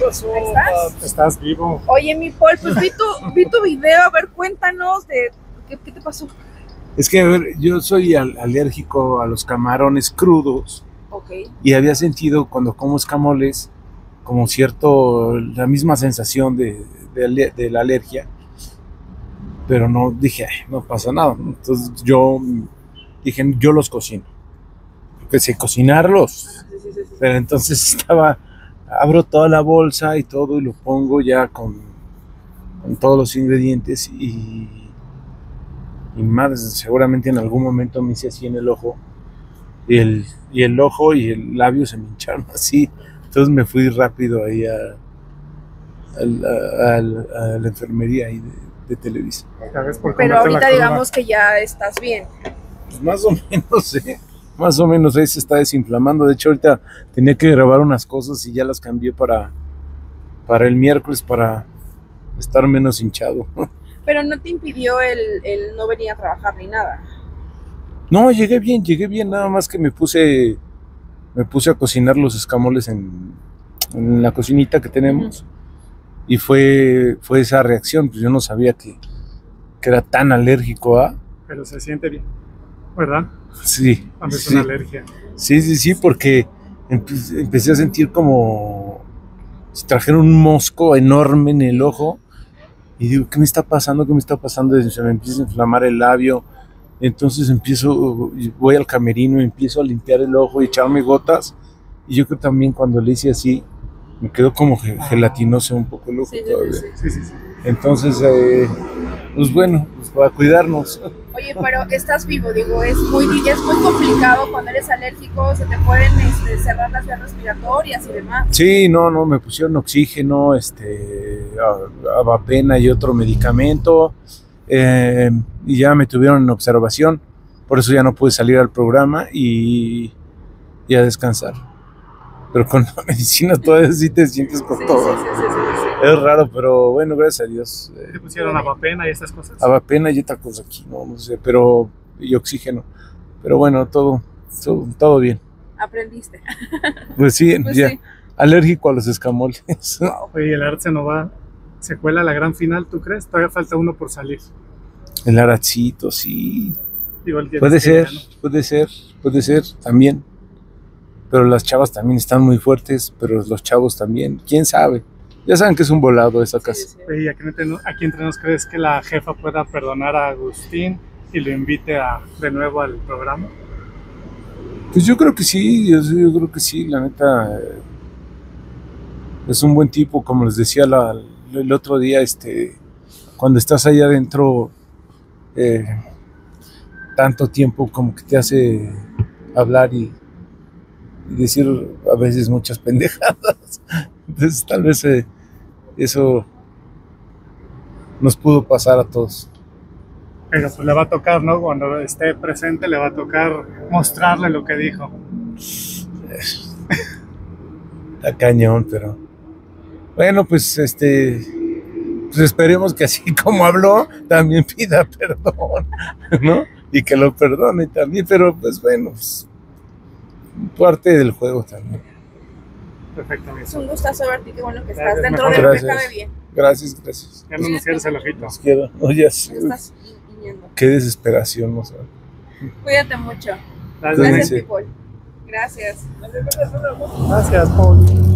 ¿Estás? Estás vivo. Oye, mi Paul, pues vi tu, vi tu video, a ver, cuéntanos de qué, qué te pasó. Es que, a ver, yo soy al- alérgico a los camarones crudos Ok. y había sentido cuando como escamoles como cierto, la misma sensación de, de la alergia, pero no dije, "Ay, no pasa nada. Entonces yo dije, yo los cocino, porque sé cocinarlos. Sí, sí, sí. Pero entonces estaba, abro toda la bolsa y todo y lo pongo ya con, con todos los ingredientes y, y más, seguramente en algún momento me hice así en el ojo y el, y el ojo y el labio se me hincharon así. Entonces me fui rápido ahí a, a- la enfermería ahí de, de Televisa. Pero ahorita digamos que ya estás bien. Pues más o menos, ¿eh? Más o menos ahí se está desinflamando. De hecho, ahorita tenía que grabar unas cosas y ya las cambié para, para el miércoles para estar menos hinchado. Pero no te impidió el, el no venir a trabajar ni nada. No, llegué bien, llegué bien, nada más que me puse, me puse a cocinar los escamoles en, en la cocinita que tenemos. Y fue, fue esa reacción, pues yo no sabía que, que era tan alérgico a. Pero se siente bien, ¿verdad? Sí, Cuando es una alergia. Sí, sí, sí, porque empe- empecé a sentir como si trajera un mosco enorme en el ojo. Y digo, ¿qué me está pasando? ¿Qué me está pasando? Y se me empieza a inflamar el labio. Entonces empiezo, voy al camerino y empiezo a limpiar el ojo y echarme gotas. Y yo creo también cuando le hice así, me quedó como ge- gelatinoso un poco el ojo Sí, sí, todavía. sí, sí. Sí, sí, sí. Entonces, eh, pues bueno, pues para cuidarnos. Oye, pero estás vivo, digo, es muy, es muy complicado cuando eres alérgico, se te pueden este, cerrar las vías respiratorias y demás. Sí, no, no, me pusieron oxígeno, este, avapena y otro medicamento, eh, y ya me tuvieron en observación, por eso ya no pude salir al programa y, y a descansar. Pero con la medicina todavía sí te sientes con todo. sí, sí, sí. Es raro, pero bueno, gracias a Dios. eh, ¿Te pusieron avapena y estas cosas? avapena y otra cosa aquí, no, no sé, pero, y oxígeno. Pero bueno, todo, todo, todo bien. Aprendiste. Pues sí, Pues ya, sí. alérgico a los escamoles. Oye, el arte no va. ¿Se cuela la gran final, tú crees? Todavía falta uno por salir. El aracito, sí. Igual que Puede ser, puede ser, puede ser también. Pero las chavas también están muy fuertes, pero los chavos también. ¿Quién sabe? Ya saben que es un volado esa Sí, casa. sí. ¿y aquí aquí entre nos crees que la jefa pueda perdonar a Agustín y lo invite a, de nuevo al programa? Pues yo creo que sí, yo, yo creo que sí, la neta. eh, Es un buen tipo, como les decía la- el otro día, este, cuando estás ahí adentro eh, tanto tiempo como que te hace hablar y, y decir a veces muchas pendejadas. Entonces tal vez eh, eso nos pudo pasar a todos. Pero pues le va a tocar, ¿no? Cuando esté presente le va a tocar mostrarle lo que dijo. Está cañón, pero bueno, pues este, pues esperemos que así como habló, también pida perdón, ¿no? Y que lo perdone también, pero pues bueno, pues, parte del juego también. Perfectamente. Es un gustazo verte, qué bueno que estás Gracias, dentro de mejor. lo que Gracias. cabe bien. Gracias, gracias. Ya no nos cierres el ojito. Quiero. Oye, sí, Estás viniendo. qué desesperación, no. Cuídate mucho. Gracias. Gracias, people. Gracias. Gracias, Paul.